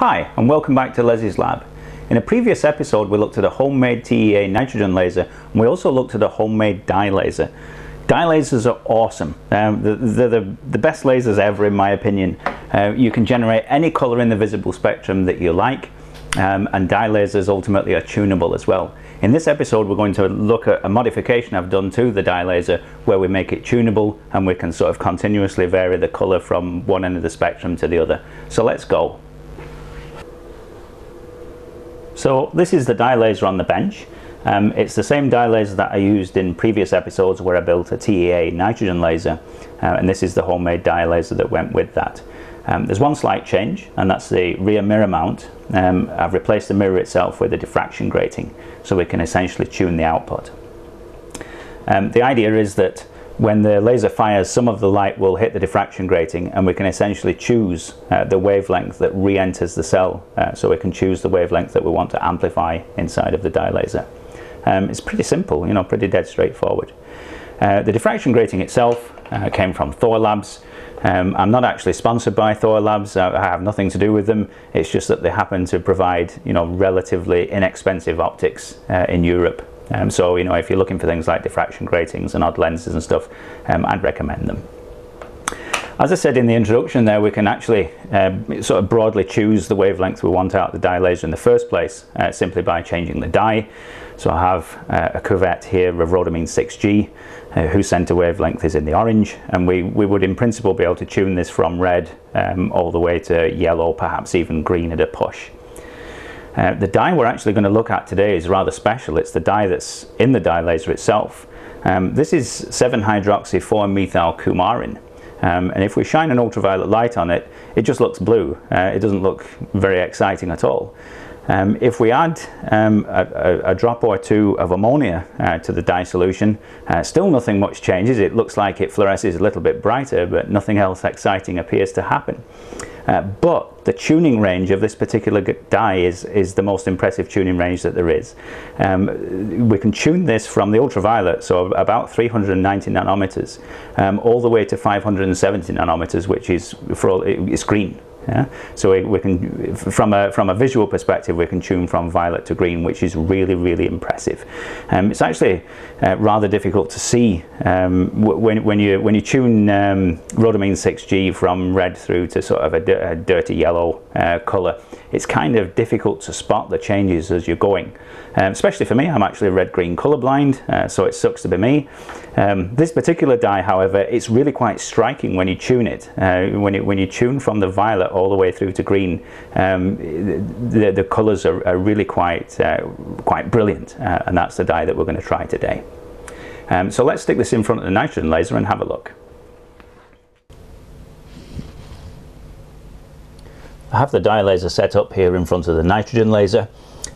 Hi and welcome back to Les's Lab. In a previous episode we looked at a homemade TEA nitrogen laser and we also looked at a homemade dye laser. Dye lasers are awesome. Um, they're, the, the best lasers ever in my opinion. Uh, you can generate any colour in the visible spectrum that you like um, and dye lasers ultimately are tunable as well. In this episode we're going to look at a modification I've done to the dye laser where we make it tunable and we can sort of continuously vary the colour from one end of the spectrum to the other. So let's go. So this is the dye laser on the bench. Um, it's the same dye laser that I used in previous episodes where I built a TEA nitrogen laser uh, and this is the homemade dye laser that went with that. Um, there's one slight change and that's the rear mirror mount. Um, I've replaced the mirror itself with a diffraction grating so we can essentially tune the output. Um, the idea is that when the laser fires some of the light will hit the diffraction grating and we can essentially choose uh, the wavelength that re-enters the cell uh, so we can choose the wavelength that we want to amplify inside of the dye laser. Um, it's pretty simple, you know, pretty dead straightforward. Uh, the diffraction grating itself uh, came from Thorlabs. Um, I'm not actually sponsored by Thorlabs. I, I have nothing to do with them. It's just that they happen to provide, you know, relatively inexpensive optics uh, in Europe. Um, so, you know, if you're looking for things like diffraction gratings and odd lenses and stuff, um, I'd recommend them. As I said in the introduction there, we can actually uh, sort of broadly choose the wavelength we want out of the dye laser in the first place, uh, simply by changing the dye. So I have uh, a cuvette here of rhodamine 6G, uh, whose center wavelength is in the orange, and we, we would in principle be able to tune this from red um, all the way to yellow, perhaps even green at a push. Uh, the dye we're actually going to look at today is rather special. It's the dye that's in the dye laser itself. Um, this is 7-hydroxy-4-methyl coumarin. Um, and if we shine an ultraviolet light on it, it just looks blue. Uh, it doesn't look very exciting at all. Um, if we add um, a, a, drop or two of ammonia uh, to the dye solution, uh, still nothing much changes. It looks like it fluoresces a little bit brighter, but nothing else exciting appears to happen. Uh, but the tuning range of this particular dye is, is the most impressive tuning range that there is. Um, we can tune this from the ultraviolet, so about 390 nanometers, um, all the way to 570 nanometers, which is for all, it's green. Yeah? So we, we, can, from a, from a visual perspective, we can tune from violet to green, which is really, really impressive. Um, it's actually uh, rather difficult to see um, when, when, you, when you tune um, rhodamine 6G from red through to sort of a, a dirty yellow uh, color. It's kind of difficult to spot the changes as you're going. Um, especially for me, I'm actually red-green colorblind, uh, so it sucks to be me. Um, this particular dye, however, it's really quite striking when you tune it. Uh, when, it when you tune from the violet all the way through to green, um, the, the colors are, are really quite, uh, quite brilliant, uh, and that's the dye that we're going to try today. Um, so let's stick this in front of the nitrogen laser and have a look. I have the dye laser set up here in front of the nitrogen laser.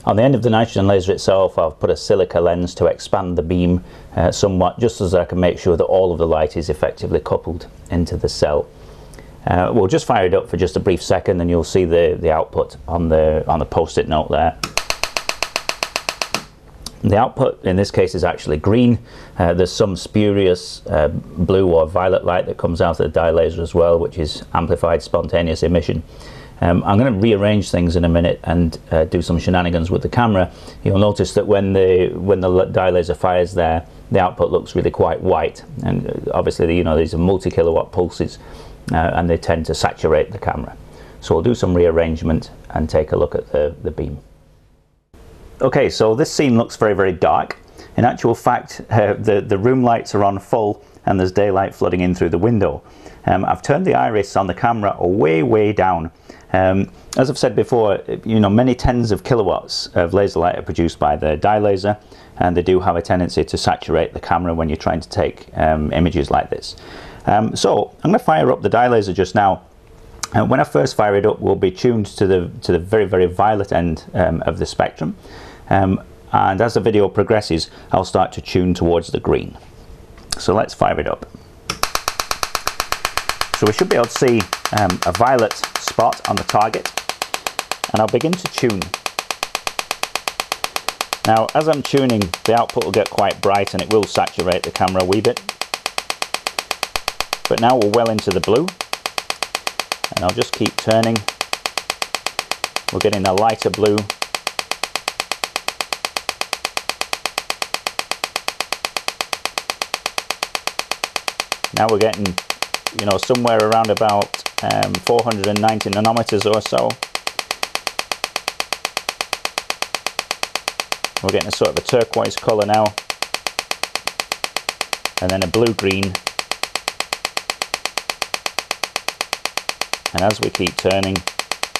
On the end of the nitrogen laser itself I've put a silica lens to expand the beam uh, somewhat just as I can make sure that all of the light is effectively coupled into the cell. Uh, we'll just fire it up for just a brief second and you'll see the, the output on the, on the post-it note there. The output in this case is actually green. Uh, there's some spurious uh, blue or violet light that comes out of the dye laser as well, which is amplified spontaneous emission. Um, I'm going to rearrange things in a minute and uh, do some shenanigans with the camera. You'll notice that when the when the dye laser fires there, the output looks really quite white, and uh, obviously you know these are multi-kilowatt pulses, uh, and they tend to saturate the camera. So we'll do some rearrangement and take a look at the, the beam. Okay, so this scene looks very, very dark. In actual fact, uh, the, the room lights are on full and there's daylight flooding in through the window. Um, I've turned the iris on the camera way, way down. Um, as I've said before, you know, many tens of kilowatts of laser light are produced by the dye laser, and they do have a tendency to saturate the camera when you're trying to take um, images like this. Um, so I'm going to fire up the dye laser just now. And when I first fire it up, we'll be tuned to the to the very, very violet end um, of the spectrum. Um, and as the video progresses, I'll start to tune towards the green. So let's fire it up. So we should be able to see um, a violet spot on the target and I'll begin to tune. Now as I'm tuning the output will get quite bright and it will saturate the camera a wee bit. But now we're well into the blue and I'll just keep turning we're getting a lighter blue. Now we're getting, you know, somewhere around about um, 490 nanometers or so. We're getting a sort of a turquoise colour now. And then a blue-green. And as we keep turning,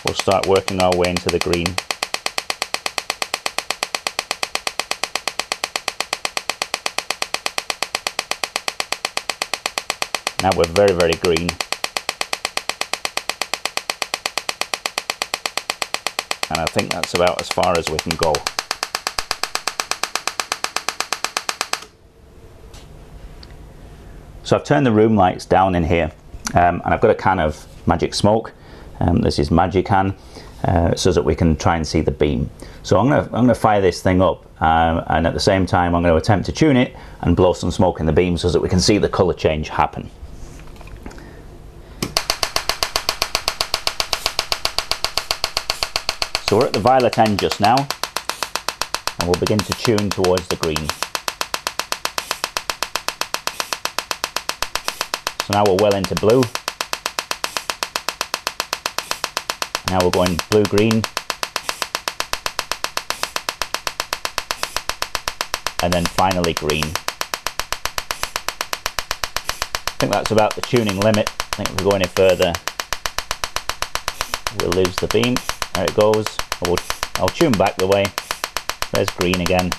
we'll start working our way into the green. Now we're very, very green. And I think that's about as far as we can go. So I've turned the room lights down in here um, and I've got a can of magic smoke. Um, this is Magican uh, so that we can try and see the beam. So I'm going to I'm to fire this thing up um, and at the same time I'm going to attempt to tune it and blow some smoke in the beam so that we can see the colour change happen. So we're at the violet end just now and we'll begin to tune towards the green. So now we're well into blue. Now we're going blue-green. And then finally green. I think that's about the tuning limit. I think if we go any further, we'll lose the beam. There it goes. I'll, I'll tune back the way. There's green again.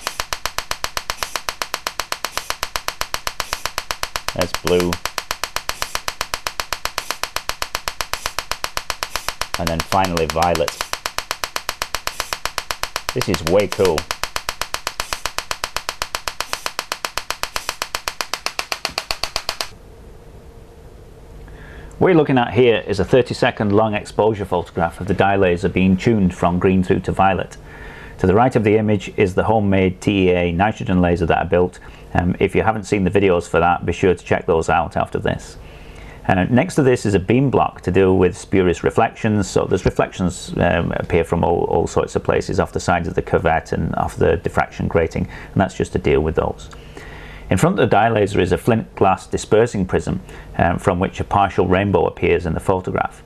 There's blue. and then finally violet. This is way cool. What you're looking at here is a 30 second long exposure photograph of the dye laser being tuned from green through to violet. To the right of the image is the homemade TEA nitrogen laser that I built. Um, if you haven't seen the videos for that, be sure to check those out after this. Uh, next to this is a beam block to deal with spurious reflections. So there's reflections um, appear from all, all sorts of places off the sides of the cuvette and off the diffraction grating, and that's just to deal with those. In front of the dye laser is a flint glass dispersing prism um, from which a partial rainbow appears in the photograph.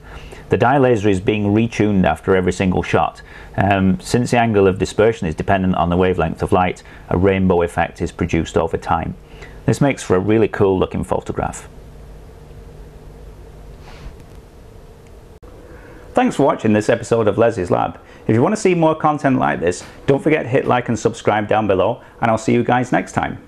The dye laser is being retuned after every single shot. Um, since the angle of dispersion is dependent on the wavelength of light, a rainbow effect is produced over time. This makes for a really cool looking photograph. Thanks for watching this episode of Les's Lab. If you want to see more content like this, don't forget to hit like and subscribe down below, and I'll see you guys next time.